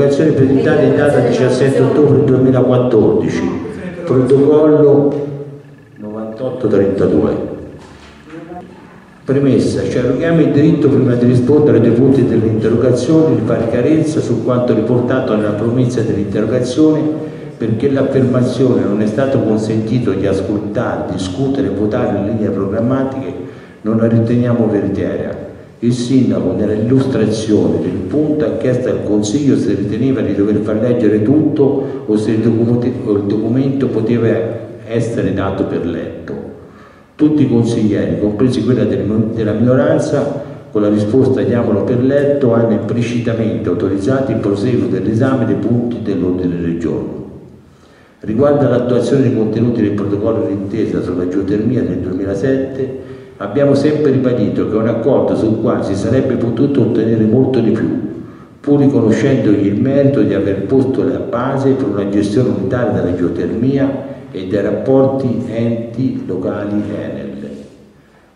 risposta a interrogazioni presentate in data 17 ottobre 2014, protocollo 9832. Premessa, ci arroghiamo il diritto prima di rispondere ai devuti delle interrogazioni di fare chiarezza su quanto riportato nella promessa dell'interrogazione perché l'affermazione non è stato consentito di ascoltare, discutere e votare le linee programmatiche non la riteniamo veritiera. Il sindaco nell'illustrazione del punto ha chiesto al Consiglio se riteneva di dover far leggere tutto o se il documento poteva essere dato per letto. Tutti i consiglieri, compresi quella della minoranza, con la risposta diamolo per letto, hanno implicitamente autorizzato il proseguo dell'esame dei punti dell'ordine del giorno. Riguardo all'attuazione dei contenuti del protocollo d'intesa sulla geotermia del 2007, abbiamo sempre ribadito che un accordo sul quale si sarebbe potuto ottenere molto di più, pur riconoscendogli il merito di aver posto la base per una gestione unitaria della geotermia e dei rapporti enti locali Enel.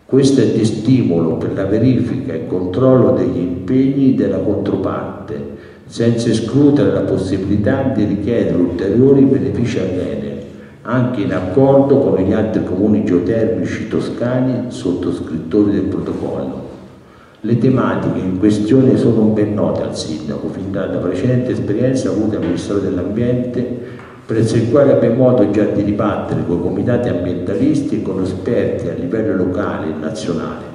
Questo è di stimolo per la verifica e controllo degli impegni della controparte senza escludere la possibilità di richiedere ulteriori benefici all'Enel, anche in accordo con gli altri comuni geotermici toscani sottoscrittori del protocollo. Le tematiche in questione sono ben note al Sindaco, fin dalla precedente esperienza avuta al Ministero dell'Ambiente, presso il quale abbiamo modo già di dibattere con i comitati ambientalisti e con esperti a livello locale e nazionale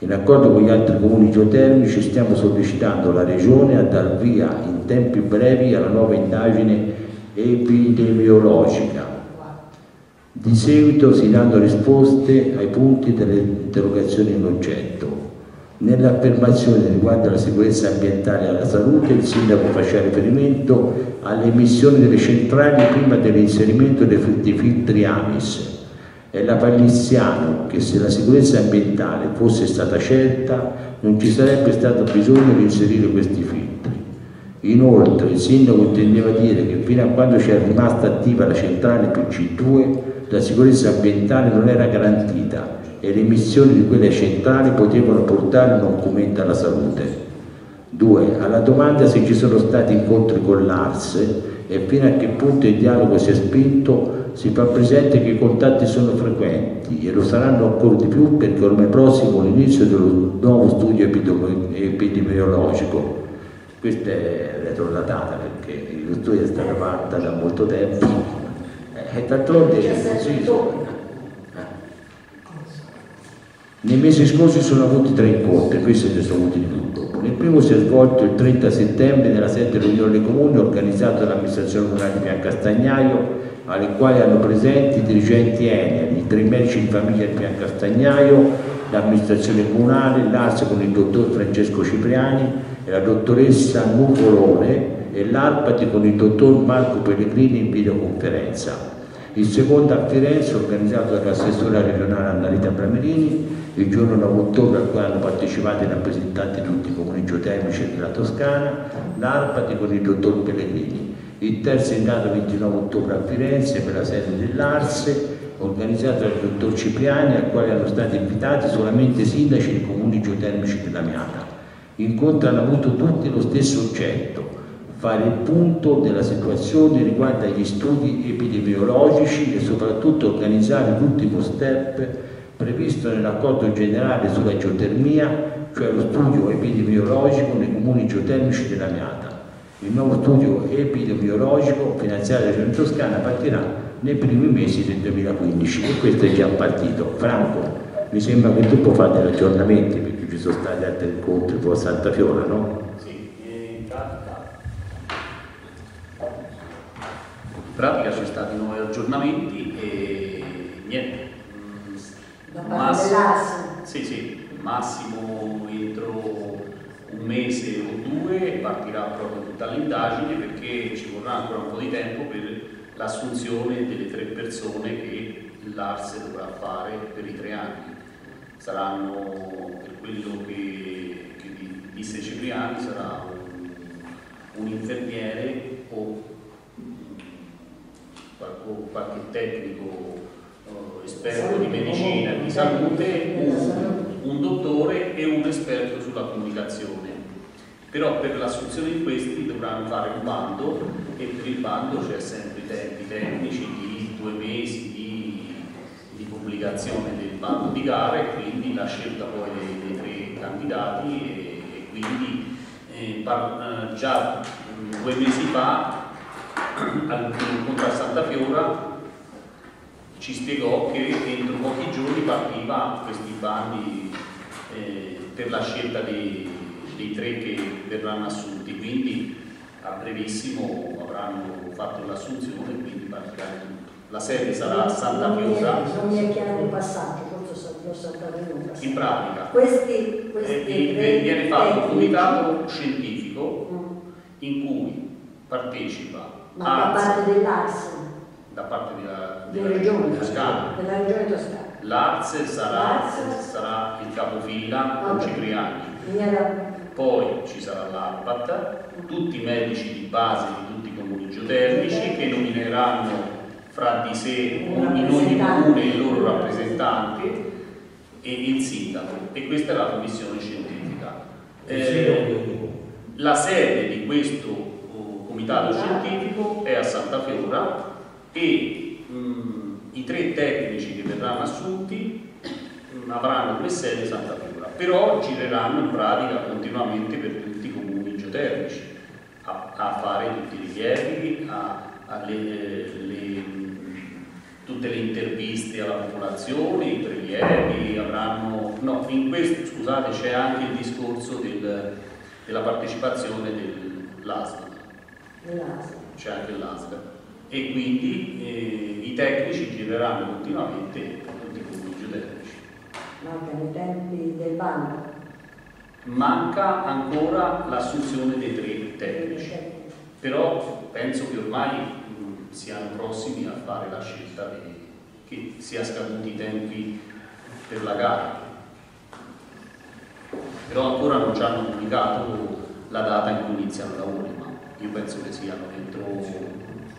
in accordo con gli altri comuni geotermici stiamo sollecitando la Regione a dar via in tempi brevi alla nuova indagine epidemiologica. Di seguito si danno risposte ai punti delle interrogazioni in oggetto. Nell'affermazione riguardo alla sicurezza ambientale e alla salute, il Sindaco faceva riferimento alle emissioni delle centrali prima dell'inserimento dei filtri AMIS è la Palliziano che se la sicurezza ambientale fosse stata scelta non ci sarebbe stato bisogno di inserire questi filtri. Inoltre il sindaco intendeva dire che fino a quando c'era rimasta attiva la centrale PC2 la sicurezza ambientale non era garantita e le emissioni di quelle centrali potevano portare un documento alla salute. 2. Alla domanda se ci sono stati incontri con l'ARSE e fino a che punto il dialogo si è spinto si fa presente che i contatti sono frequenti e lo saranno ancora di più perché ormai prossimo l'inizio dello nuovo studio epidemiologico. Questa è retrodatata perché lo studio è stato fatto da molto tempo e d'altronde sì, nei mesi scorsi sono avuti tre incontri, questi ne sono avuti di tutto. Nel primo si è svolto il 30 settembre nella sede dell'Unione dei Comuni organizzato dall'amministrazione comunale di Piancastagnaio alle quali hanno presenti i dirigenti Enel, i tre medici di famiglia del Pian Castagnaio, l'amministrazione comunale, l'ARS con il dottor Francesco Cipriani e la dottoressa Nuvolone e l'ARPATI con il dottor Marco Pellegrini in videoconferenza. Il secondo a Firenze, organizzato dall'assessore regionale Annalita Bramerini, il giorno 9 ottobre al quale hanno partecipato i rappresentanti di tutti i comuni geotermici della Toscana, l'ARPATI con il dottor Pellegrini il terzo è nato il 29 ottobre a Firenze per la sede dell'Arse, organizzato dal dottor Cipriani, al quale erano stati invitati solamente sindaci dei comuni geotermici della Miata. Incontri hanno avuto tutti lo stesso oggetto, fare il punto della situazione riguardo agli studi epidemiologici e soprattutto organizzare l'ultimo step previsto nell'accordo generale sulla geotermia, cioè lo studio epidemiologico nei comuni geotermici della Miata. Il nuovo studio epidemiologico finanziato da Regione Toscana partirà nei primi mesi del 2015 e questo è già partito. Franco, mi sembra che tu puoi fare degli aggiornamenti perché ci sono stati altri incontri a Santa Fiora, no? Sì, in pratica, in pratica ci sono stati nuovi aggiornamenti e niente. Massimo, sì, sì, massimo entro un mese o due partirà proprio tutta l'indagine perché ci vorrà ancora un po' di tempo per l'assunzione delle tre persone che l'ARSE dovrà fare per i tre anni. Saranno, per quello che, che disse Cipriani, sarà un, un infermiere o qualche, tecnico uh, esperto di medicina, di salute, un, un dottore e un esperto sulla comunicazione. Però per l'assunzione di questi dovranno fare un bando e per il bando c'è sempre i tempi tecnici di due mesi di, di pubblicazione del bando di gara e quindi la scelta poi dei, dei tre candidati e, e quindi eh, par, eh, già due mesi fa al incontro a Santa Fiora ci spiegò che entro pochi giorni partiva questi bandi eh, per la scelta dei, dei, tre che verranno assunti, quindi a brevissimo avranno fatto l'assunzione e quindi partiranno. La sede sarà Santa Fiora. Non mi è chiaro il passaggio, forse l'ho saltato in pratica. Questi, questi eh, viene fatto un comitato scientifico mm. in cui partecipa ma da parte dell'ARS? Da parte della, della, della regione toscana. Della regione toscana. L'ARS sarà, sarà, il capofila con okay. Cipriani. Poi ci sarà l'ARPAT, tutti i medici di base di tutti i comuni geotermici che nomineranno fra di sé in ogni comune il loro rappresentante e il sindaco e questa è la commissione scientifica. Eh, la sede di questo comitato scientifico è a Santa Fiora e mh, i tre tecnici che verranno assunti mh, avranno due sedi Santa Fiora, però gireranno in pratica continuamente per tutti i comuni geotermici a, a fare tutti i rilievi, a, a le, le, tutte le interviste alla popolazione, i prelievi, avranno... No, in questo, scusate, c'è anche il discorso del, della partecipazione dell'ASL c'è anche l'ASL e quindi eh, i tecnici gireranno continuamente tutti i punti geotermici. Mancano i tempi del bando? Manca ancora l'assunzione dei tre tecnici, però penso che ormai mh, siano prossimi a fare la scelta di, che sia scaduti i tempi per la gara. Però ancora non ci hanno comunicato la data in cui iniziano i lavori io penso che siano entro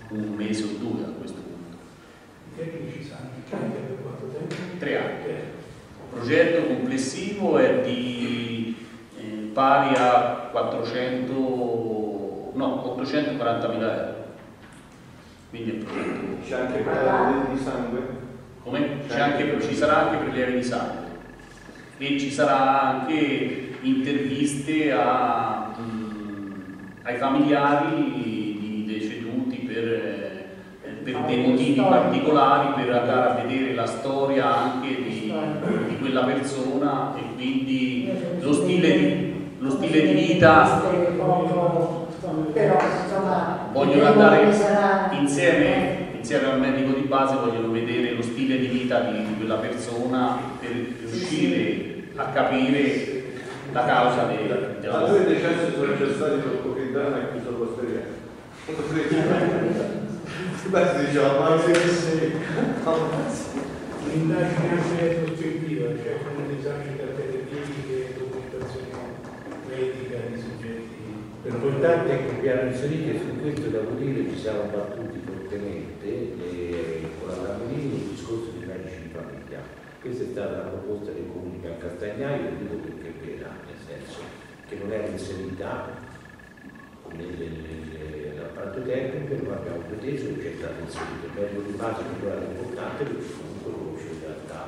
un mese o due a questo punto. I tecnici sanno per quanto tempo? Tre anni. Il progetto complessivo è di eh, pari a 400, no, 840 mila euro. Quindi il progetto. C'è anche prelievi di sangue? Come? Anche, ci sarà anche prelievi di sangue e ci sarà anche interviste a ai familiari di deceduti per, eh, per dei motivi particolari, per andare a vedere la storia anche di, di quella persona e quindi lo stile di, lo stile di vita. Vogliono andare insieme, insieme al medico di base, vogliono vedere lo stile di vita di, di quella persona per riuscire a capire la causa della... Ma due decessi sono necessari per Quintana e chiuso l'osteria. Beh, si diceva, ma si L'indagine anche retrospettiva, cioè con l'esame di caratteristiche e documentazione medica di soggetti. L'importante è che abbiamo inserito e su questo devo dire ci siamo battuti fortemente e con la Camerini il discorso di medici di famiglia. Questa è stata la proposta dei comuni a Castagnaio, dico perché è vera, nel senso che non era inserita nella parte tecnica non abbiamo preteso che stato inserito il metodo di base che era importante perché comunque conosce in realtà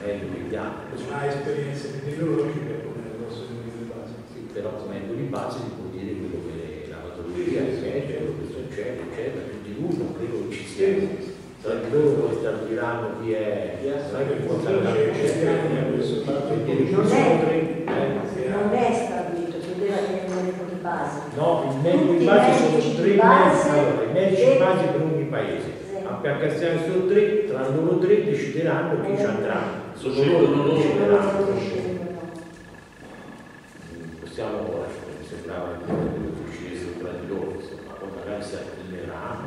meglio altri ha esperienze meteorologiche come il grosso metodo di base sì, però come metodo di base si può dire quello che la patologia il meteo, questo eccetera eccetera tutti lui non credo che ci sia tra di loro poi stabiliranno chi è chi è sai che può stare non è non è stabilito base. No, i medici di base sono tre medici, allora, i medici di base per ogni paese. A Piancastiano sono tre, tra loro tre decideranno chi ci andrà. Sono loro che decideranno. Possiamo, mi sembrava che decidessero tra di loro, insomma, poi magari si attiveranno.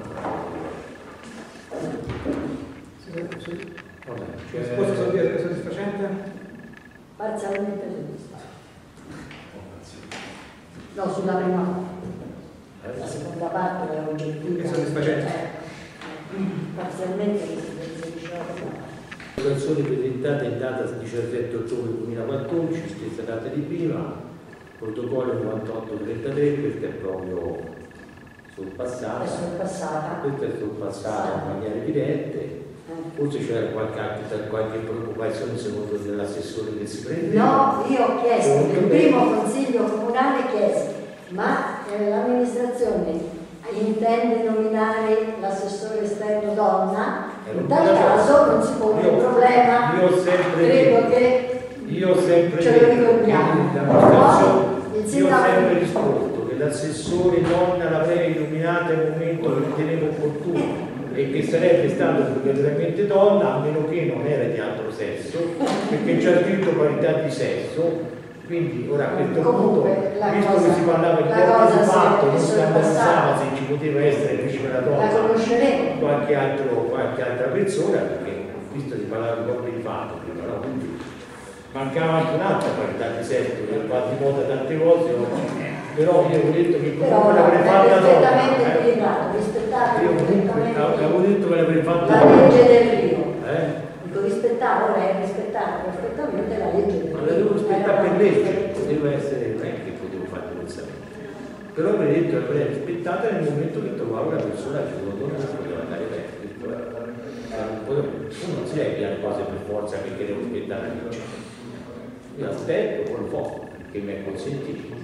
Vabbè, cioè, risposta soddisfacente? Parzialmente soddisfacente. No, sulla prima parte. La seconda parte era oggettiva. È soddisfacente. Eh, parzialmente La canzone presentata in data 17 ottobre 2014, stessa data di prima, protocollo 9833, questo è proprio sul passato, è passata. questo è sul passato in maniera evidente, forse c'era qualche, qualche preoccupazione secondo dell'assessore che si prendeva. No, io ho chiesto, il primo consiglio comunale chiese, ma eh, l'amministrazione intende nominare l'assessore esterno donna? In tal caso non si pone il problema, io ho sempre credo che Io ho sempre ce lo ricordiamo. Poi io ho sempre risposto che l'assessore donna l'avrei illuminata al momento che ritenevo opportuno e che sarebbe stato obbligatoriamente donna a meno che non era di altro sesso perché c'è scritto parità di sesso quindi ora a questo punto la visto cosa- che si parlava di la cosa di si fatto non si passato. se ci poteva essere invece per la la donna qualche, altro, qualche altra persona perché visto di parlare di coppie di fatto prima no? quindi mancava anche un'altra parità di sesso che ho fatto di moda tante volte oggi però io ho detto che comunque l'avrei fatta donna eh. equilibrato, rispettate io avevo detto che l'avrei fatta la donna legge del è rispettare perfettamente la legge del ma la devo rispettare per legge poteva essere non è che potevo fare diversamente. Però avrei detto che l'avrei rispettata nel momento che trovavo una persona che secondo me poteva andare bene. Cioè, non si dire le cose per forza perché devo rispettare la legge io aspetto, poi lo faccio perché mi è consentito.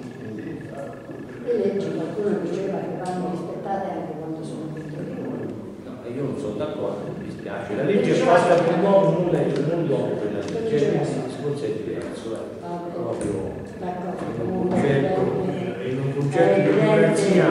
Le leggi qualcuno diceva che vanno rispettate anche quando sono contro di noi. No, io non sono d'accordo, mi dispiace. La legge è fatta per l'uomo, nulla è non l'uomo per la legge, cioè, si consente diverso, eh. Va bene. proprio D'accordo, in un comunque, concetto, bene. in un concetto di È democrazia